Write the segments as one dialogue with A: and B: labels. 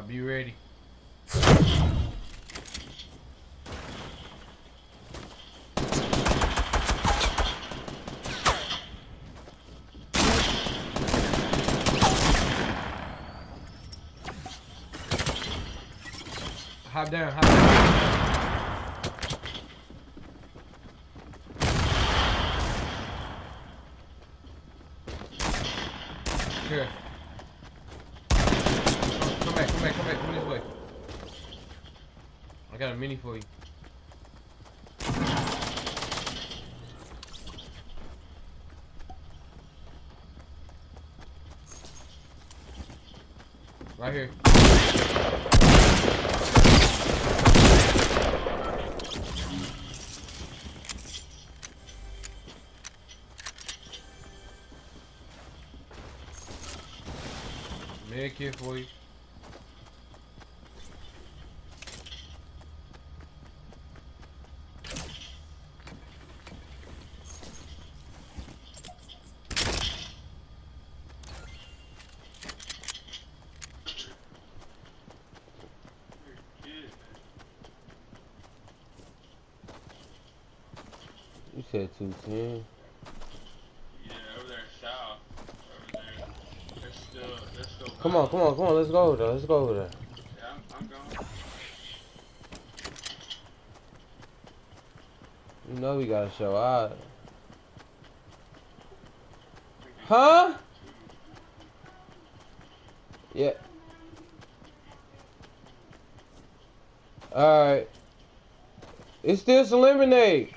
A: I'll be ready. Hop down, hop down. Here. Come back, come back, come back, come this way. I got a mini for you. Right here. Med kit for. You
B: said 210.
C: Yeah, over there south. Over there. They're still, they're still.
B: Come on, come on, come on. Let's go over there. Let's go over there.
C: Yeah, I'm, I'm going.
B: You know we gotta show out. Huh? Yeah. Alright. It's still some lemonade.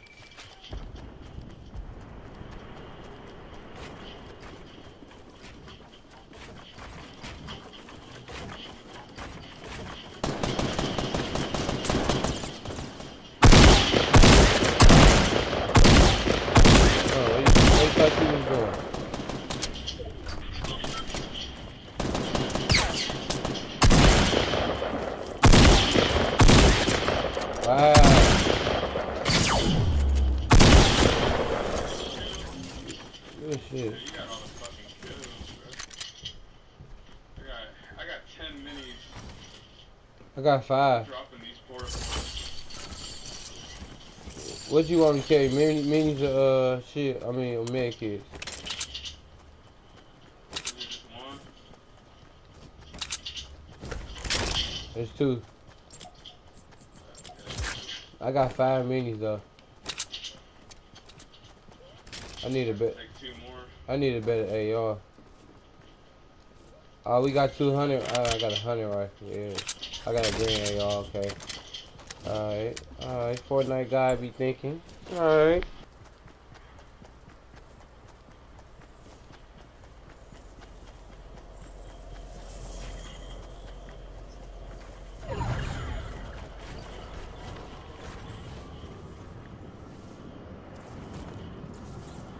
B: Oh, where you, where you thought you was going? Wow. Good shit.
C: Yeah, you got all the fucking kills, bro. I got, I got 10 minis
B: I got five. What you want to carry? Mini, minis or uh shit? I mean, or med kits.
C: It?
B: There's two. I got five minis though. I need a bit.
C: Take two more.
B: I need a better AR. Oh, we got 200. Uh, I got a 100 rifle. Yeah. I got a green AR. Okay. Alright. Alright. Fortnite guy be thinking. Alright.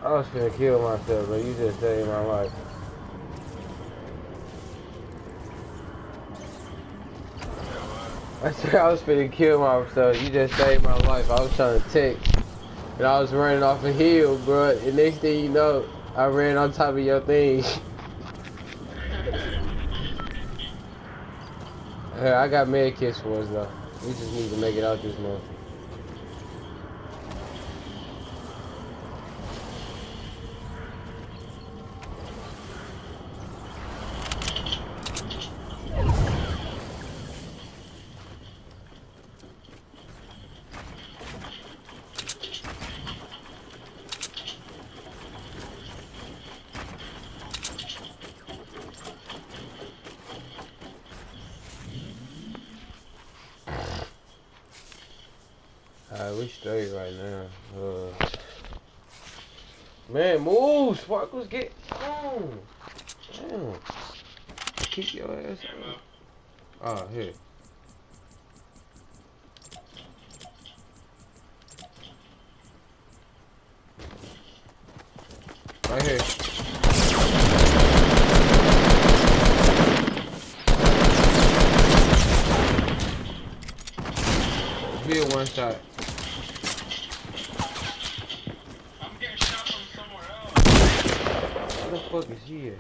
B: I was gonna kill myself, but you just saved my life. I said I was finna kill myself. You just saved my life. I was trying to text. And I was running off a hill, bro. And next thing you know, I ran on top of your thing. Hey, I got med kits for us though. We just need to make it out this month. Alright, we straight right now. Uh, man, move! Sparkles, get on! Damn. Keep your ass on. Oh, here. Right here. Be a one shot.
C: here.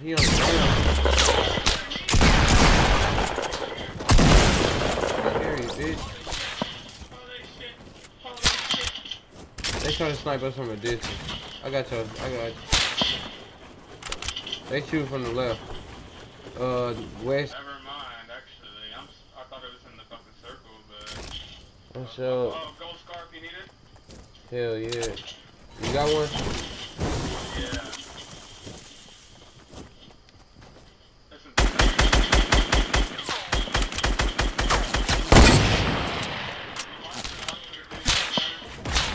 C: Real, real.
B: They trying to snipe us from a distance. I got you. I got you. They shoot from the left. Uh, west.
C: Never mind, actually. I'm, I thought it was in the fucking circle, but...
B: What's up?
C: Oh, gold scarf, you need it?
B: Hell yeah. You got one?
C: Yeah. Listen.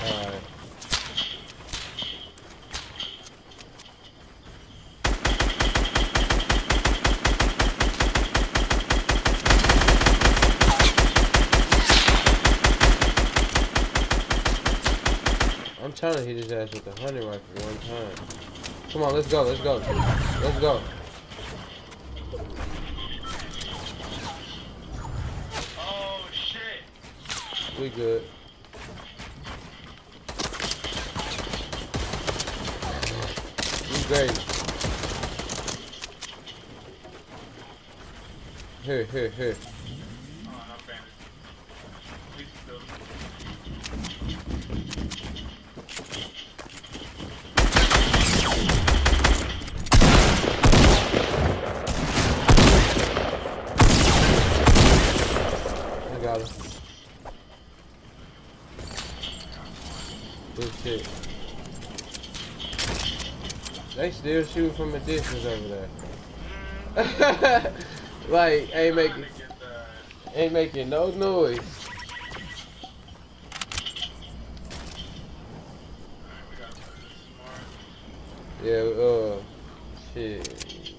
B: Alright. I'm trying to hit his ass with the hunting rifle one time. Come on, let's go, let's go. Let's go.
C: Oh shit!
B: We good. We great. Here, here, here.
C: Oh, no bandage. Please still.
B: I got him. Good shit. They still shooting from a distance over there. like, ain't making,
C: to get that.
B: ain't making no noise.
C: Alright, we gotta play this smart.
B: Yeah, uh, shit.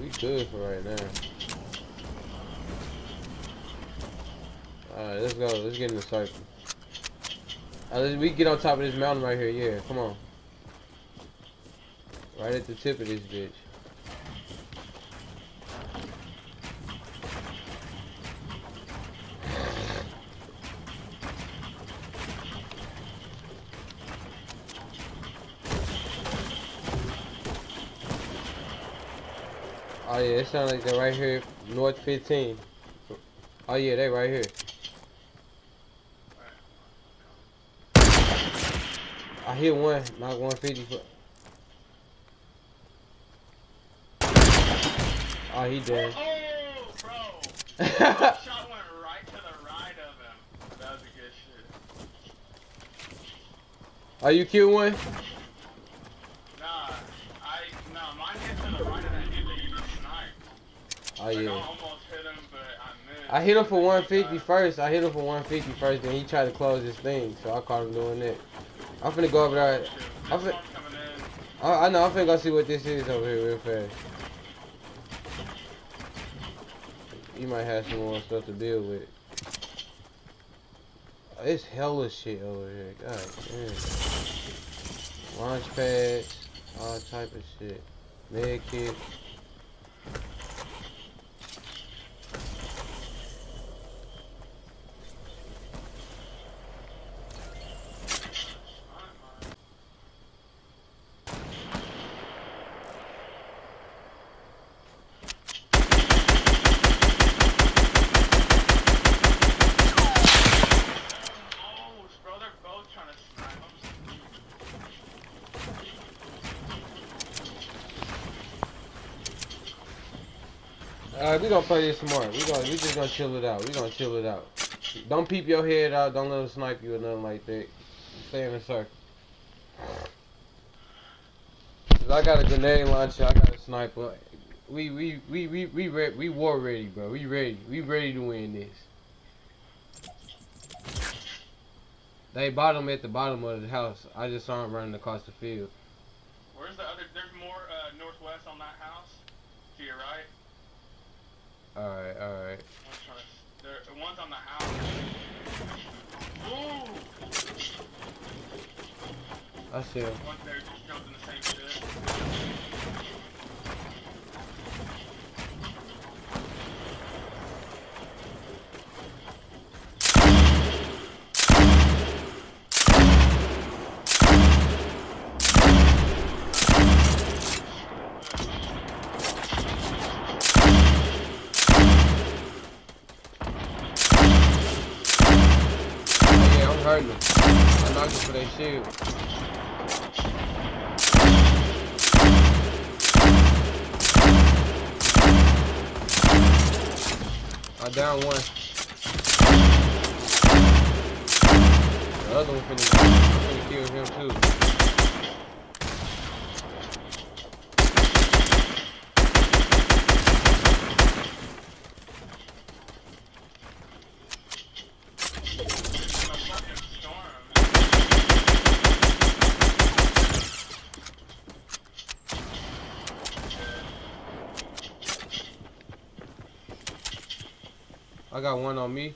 B: We good for right now. Alright, let's go. Let's get in the circle. Uh, we get on top of this mountain right here. Yeah, come on. Right at the tip of this bitch. Oh yeah, it sounds like they're right here, North 15. Oh yeah, they right here. I hit one, knock 150. For... Oh, he dead.
C: Oh, bro! That shot went right to the right of him. That was a good shit.
B: Are you killed one?
C: Nah, I nah, mine hit to the right of that dude that you just sniped.
B: Oh
C: Like, I
B: yeah.
C: almost hit him, but I missed.
B: I hit him for 150
C: uh,
B: first. I hit him for 150 first, then he tried to close his thing, so I caught him doing that. I'm finna go over there.
C: Oh,
B: I'm
C: this
B: fin-
C: one's coming in.
B: I, I know, I'm finna go see what this is over here real fast. You might have some more stuff to deal with. Oh, It's hella shit over here. God damn. Launch pads, all type of shit. Med kit.
C: Oh, bro, they're both trying to snipe him.
B: Alright, we gonna play this smart. We gonna we just gonna chill it out. We gonna chill it out. Don't peep your head out. Don't let them snipe you or nothing like that. Stay in the circle. 'Cause I got a grenade launcher. I got a sniper. We we we we we we war ready, bro. We ready. We ready to win this. They bottom at the bottom of the house. I just saw him running across the field.
C: Where's the other? There's more uh, northwest on that house. To your right.
B: Alright, alright.
C: One's. On the house. Ooh!
B: I see him. Them. I knocked them for their shield. I down one. The other one finna, finna kill him too. I got one on me.